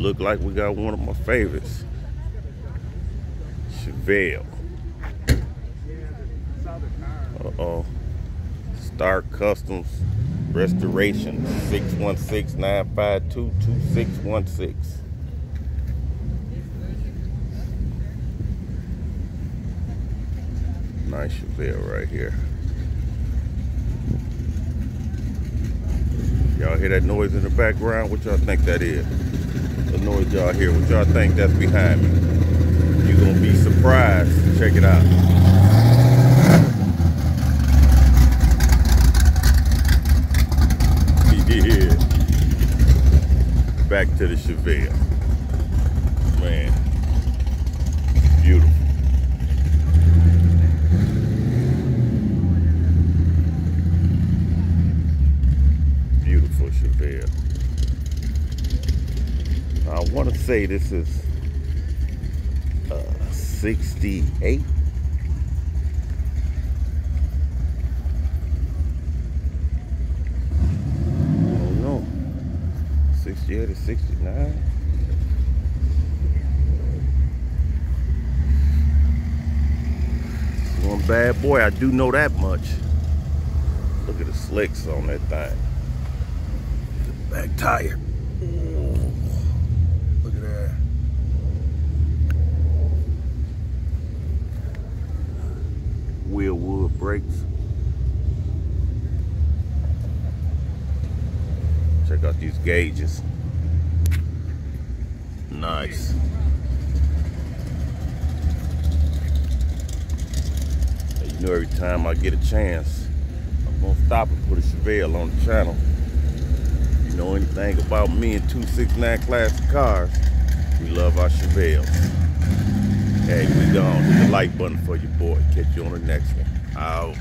look like we got one of my favorites. Chevelle. Uh-oh. Star Customs Restoration 616-952-2616. Nice Chevelle right here. Y'all hear that noise in the background? What y'all think that is? The noise y'all hear, what y'all think that's behind me? You're gonna be surprised. Check it out. Yeah. Back to the Chevelle. Man. Beautiful. Beautiful Chevelle. I want to say this is uh, 68. I don't know. 68 or 69. One bad boy, I do know that much. Look at the slicks on that thing. Back tire. Ooh. Look at that. Wilwood brakes. Check out these gauges. Nice. You know, every time I get a chance, I'm gonna stop and put a Chevelle on the channel. If you know anything about me and 269 classic cars, we love our Chevelles. Hey, we gone. Hit the like button for your boy. Catch you on the next one. Out.